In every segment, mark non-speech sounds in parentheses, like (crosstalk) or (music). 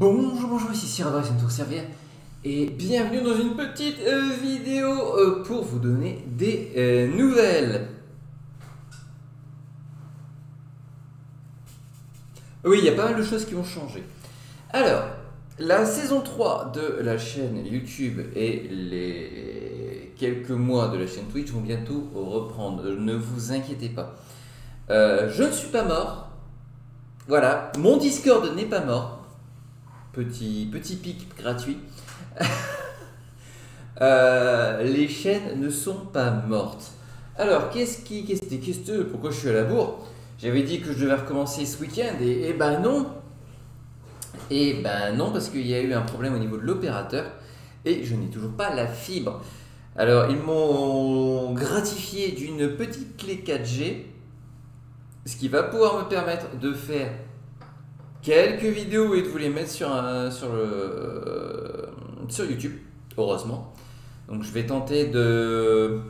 Bonjour, bonjour, ici Cyril une Tour Servière et bienvenue dans une petite euh, vidéo euh, pour vous donner des euh, nouvelles. Oui, il y a pas mal de choses qui vont changer. Alors, la saison 3 de la chaîne YouTube et les quelques mois de la chaîne Twitch vont bientôt reprendre. Ne vous inquiétez pas. je ne suis pas mort. Voilà, mon Discord n'est pas mort. Petit, petit pic gratuit. (laughs) Euh, les chaînes ne sont pas mortes. Alors, qu'est-ce qui. Qu'est-ce que. Pourquoi je suis à la bourre? J'avais dit que je devais recommencer ce week-end et, et ben non Et ben non, parce qu'il y a eu un problème au niveau de l'opérateur et je n'ai toujours pas la fibre. Alors, ils m'ont gratifié d'une petite clé 4G, ce qui va pouvoir me permettre de faire quelques vidéos et de vous les mettre sur, sur, le, euh, sur YouTube, heureusement. Donc je vais tenter de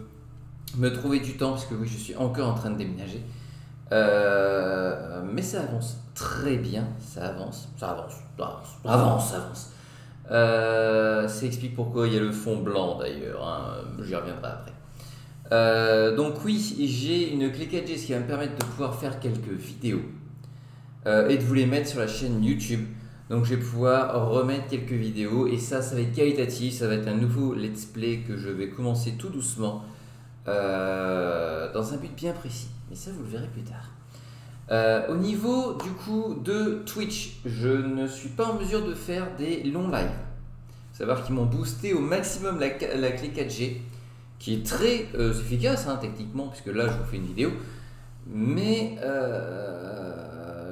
me trouver du temps parce que oui, je suis encore en train de déménager. Euh, mais ça avance très bien, ça avance, ça avance, ça avance, ça avance. Euh, ça explique pourquoi il y a le fond blanc d'ailleurs, hein. j'y reviendrai après. donc oui, j'ai une clé 4G ce qui va me permettre de pouvoir faire quelques vidéos. Euh, et de vous les mettre sur la chaîne YouTube. Donc je vais pouvoir remettre quelques vidéos et ça, ça va être qualitatif, ça va être un nouveau let's play que je vais commencer tout doucement euh, dans un but bien précis. Mais ça, vous le verrez plus tard. Euh, au niveau du coup de Twitch, je ne suis pas en mesure de faire des longs lives. Savoir qu'ils m'ont boosté au maximum la, la, clé 4G, qui est très efficace hein, techniquement, puisque là je vous fais une vidéo. Mais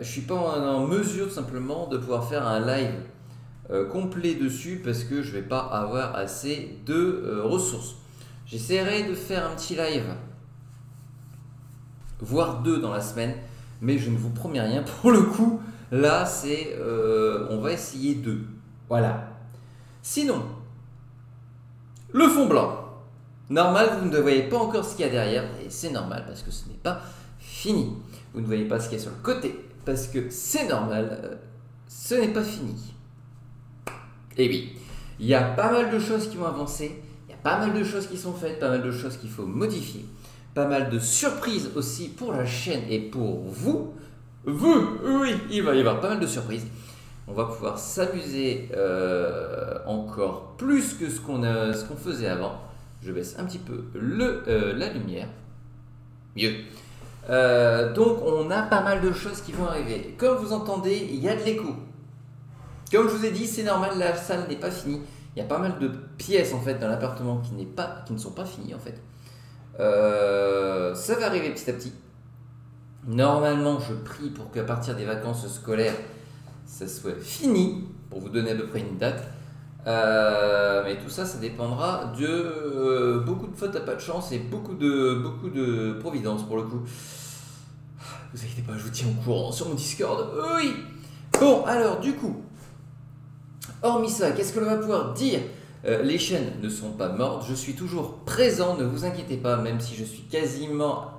je suis pas en, mesure simplement de pouvoir faire un live euh, complet dessus parce que je vais pas avoir assez de euh, ressources. J'essaierai de faire un petit live, voire deux dans la semaine, mais je ne vous promets rien. (laughs) Pour le coup, là, c'est, euh, on va essayer deux. Voilà. Sinon, le fond blanc. Normal, vous ne voyez pas encore ce qu'il y a derrière, et c'est normal parce que ce n'est pas fini. Vous ne voyez pas ce qu'il y a sur le côté, parce que c'est normal, euh, ce n'est pas fini. Et oui, il y a pas mal de choses qui vont avancer, il y a pas mal de choses qui sont faites, pas mal de choses qu'il faut modifier, pas mal de surprises aussi pour la chaîne et pour vous. Vous, oui, il va y avoir pas mal de surprises. On va pouvoir s'amuser euh, encore plus que ce qu'on faisait avant. Je baisse un petit peu euh, la lumière. Mieux. Euh, donc on a pas mal de choses qui vont arriver. Comme vous entendez, il y a de l'écho. Comme je vous ai dit, c'est normal, la salle n'est pas finie. Il y a pas mal de pièces en fait dans l'appartement qui, qui ne sont pas finies en fait. Euh, ça va arriver petit à petit. Normalement, je prie pour qu'à partir des vacances scolaires, ça soit fini, pour vous donner à peu près une date. Euh, mais tout ça, ça dépendra de beaucoup de fautes à pas de chance et beaucoup de, beaucoup de providence pour le coup. Vous inquiétez pas, je vous tiens au courant sur mon Discord. Oui Bon, alors du coup, hormis ça, qu'est-ce que l'on va pouvoir dire? Euh, Les chaînes ne sont pas mortes, je suis toujours présent, ne vous inquiétez pas, même si je suis quasiment...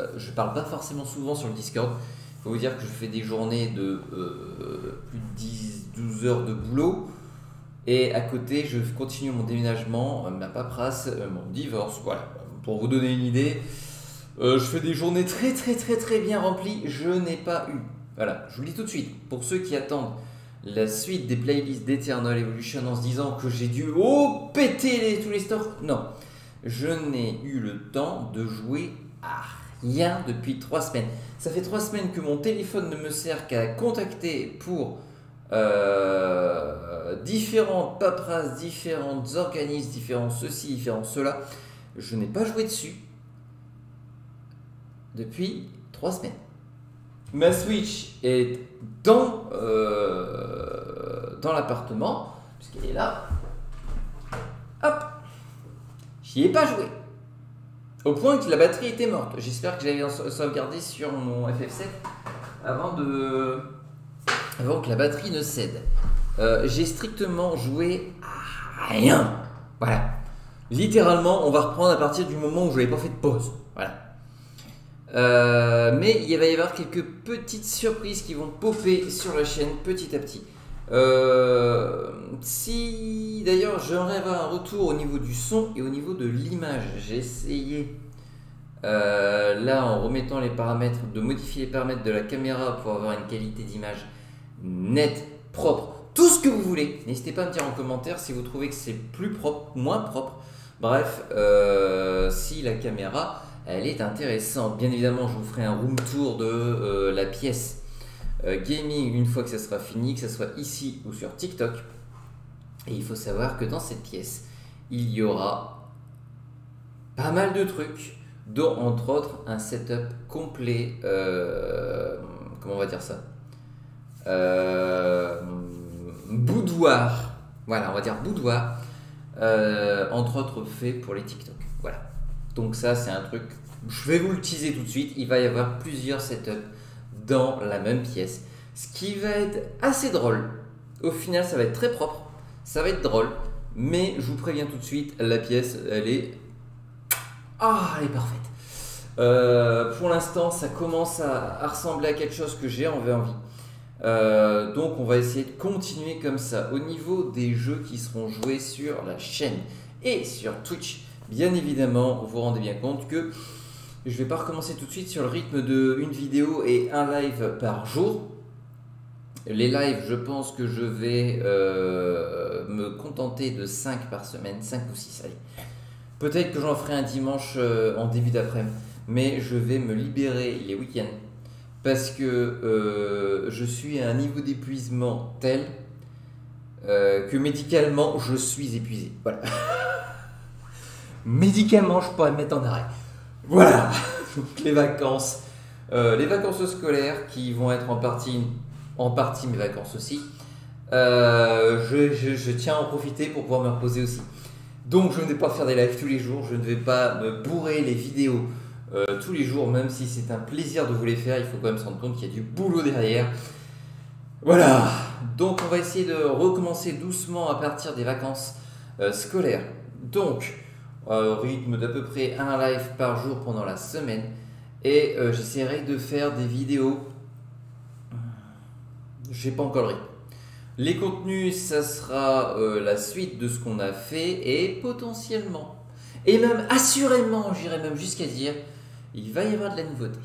Euh, je parle pas forcément souvent sur le Discord. Il faut vous dire que je fais des journées de euh, plus de 10-12 heures de boulot. Et à côté, je continue mon déménagement, ma paperasse, mon divorce. Voilà, pour vous donner une idée. Euh, je fais des journées très très très très bien remplies. Je n'ai pas eu. Voilà, je vous le dis tout de suite. Pour ceux qui attendent la suite des playlists d'Eternal Evolution en se disant que j'ai dû oh, péter les, tous les stores. Non, je n'ai eu le temps de jouer à rien depuis trois semaines. Ça fait trois semaines que mon téléphone ne me sert qu'à contacter pour euh, différentes paperasses, différents organismes, différents ceci, différents cela. Je n'ai pas joué dessus depuis trois semaines. Ma Switch est dans, euh, dans l'appartement, puisqu'elle est là. Hop J'y ai pas joué. Au point que la batterie était morte. J'espère que j'avais sauvegardé sur mon FF7 avant, de... avant que la batterie ne cède. Euh, j'ai strictement joué à rien. Voilà. Littéralement, on va reprendre à partir du moment où je n'avais pas fait de pause. Voilà. Euh, mais il va y avoir quelques petites surprises qui vont popper sur la chaîne petit à petit. Euh, si d'ailleurs j'aimerais avoir un retour au niveau du son et au niveau de l'image, j'ai essayé là en remettant les paramètres, de modifier les paramètres de la caméra pour avoir une qualité d'image nette, propre, tout ce que vous voulez. N'hésitez pas à me dire en commentaire si vous trouvez que c'est plus propre, moins propre. Bref, euh, si la caméra elle est intéressante. Bien évidemment, je vous ferai un room tour de la pièce euh, gaming une fois que ça sera fini, que ce soit ici ou sur TikTok. Et il faut savoir que dans cette pièce, il y aura pas mal de trucs, dont entre autres un setup complet. Euh, comment on va dire ça? euh, Boudoir. Voilà, on va dire boudoir. entre autres fait pour les TikTok. Voilà. Donc ça, c'est un truc. Je vais vous le teaser tout de suite. Il va y avoir plusieurs setups dans la même pièce. Ce qui va être assez drôle. Au final, ça va être très propre, ça va être drôle, mais je vous préviens tout de suite, la pièce, elle est... Ah, elle est parfaite. Euh, pour l'instant, ça commence à, ressembler à quelque chose que j'ai envie. Euh, donc, on va essayer de continuer comme ça. Au niveau des jeux qui seront joués sur la chaîne et sur Twitch, bien évidemment, vous vous rendez bien compte que je vais pas recommencer tout de suite sur le rythme de une vidéo et un live par jour. Les lives, je pense que je vais euh, me contenter de 5 par semaine, 5 ou 6. Peut-être que j'en ferai un dimanche euh, en début d'après-midi, mais je vais me libérer les week-ends parce que euh, je suis à un niveau d'épuisement tel que médicalement je suis épuisé. Voilà. (laughs) médicalement, je pourrais me mettre en arrêt. Voilà, (laughs) les vacances. Euh, les vacances scolaires qui vont être en partie, en partie mes vacances aussi. Euh, je, tiens à en profiter pour pouvoir me reposer aussi. Donc je ne vais pas faire des lives tous les jours, je ne vais pas me bourrer les vidéos euh, tous les jours, même si c'est un plaisir de vous les faire, il faut quand même se rendre compte qu'il y a du boulot derrière. Voilà, donc on va essayer de recommencer doucement à partir des vacances scolaires. Donc, au rythme d'à peu près un live par jour pendant la semaine. Et euh, j'essaierai de faire des vidéos. Je n'ai pas encore le. Les contenus, ça sera euh, la suite de ce qu'on a fait et potentiellement, et même assurément, j'irai même jusqu'à dire, il va y avoir de la nouveauté.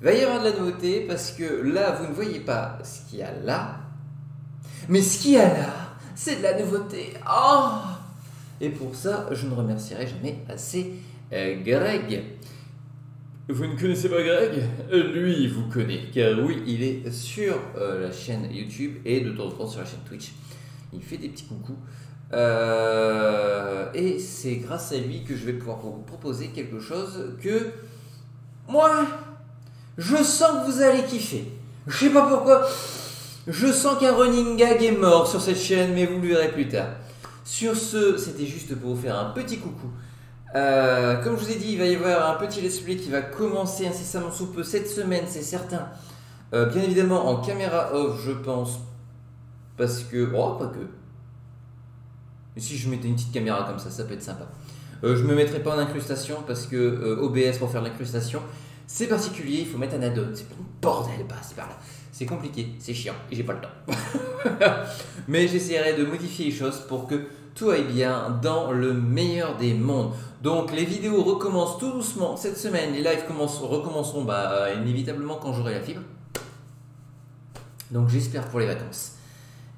Il va y avoir de la nouveauté parce que là, vous ne voyez pas ce qu'il y a là, mais ce qu'il y a là, c'est de la nouveauté. Oh et pour ça, je ne remercierai jamais assez euh, Greg. Vous ne connaissez pas Greg? Lui, il vous connaît, car oui, il est sur euh, la chaîne YouTube et de temps en temps sur la chaîne Twitch. Il fait des petits coucous. Euh, et c'est grâce à lui que je vais pouvoir vous proposer quelque chose que moi, je sens que vous allez kiffer. Je sais pas pourquoi. Je sens qu'un running gag est mort sur cette chaîne, mais vous le verrez plus tard. Sur ce, c'était juste pour vous faire un petit coucou. Euh, comme je vous ai dit, il va y avoir un petit let's play qui va commencer incessamment sous peu cette semaine, c'est certain. Euh, bien évidemment en caméra off, je pense. Parce que. Oh, pas que. Et si je mettais une petite caméra comme ça, ça peut être sympa. Euh, je me mettrai pas en incrustation parce que OBS pour faire l'incrustation, c'est particulier, il faut mettre un add-on. C'est bordel, bah, c'est par là. C'est compliqué, c'est chiant, et j'ai pas le temps. (laughs) Mais j'essaierai de modifier les choses pour que tout aille bien dans le meilleur des mondes. Donc les vidéos recommencent tout doucement cette semaine, les lives recommenceront bah, inévitablement quand j'aurai la fibre. Donc j'espère pour les vacances.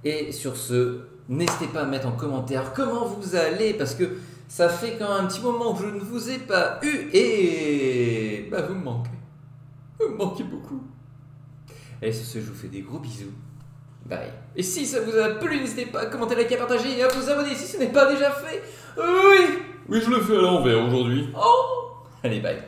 Et sur ce, n'hésitez pas à mettre en commentaire comment vous allez, parce que ça fait quand même un petit moment que je ne vous ai pas eu, et bah, vous me manquez. Vous me manquez beaucoup. Et sur ce, je vous fais des gros bisous. Bye. Et si ça vous a plu, n'hésitez pas à commenter, liker, à partager et à vous abonner si ce n'est pas déjà fait. Oui Oui, je le fais à l'envers aujourd'hui. Oh Allez, bye.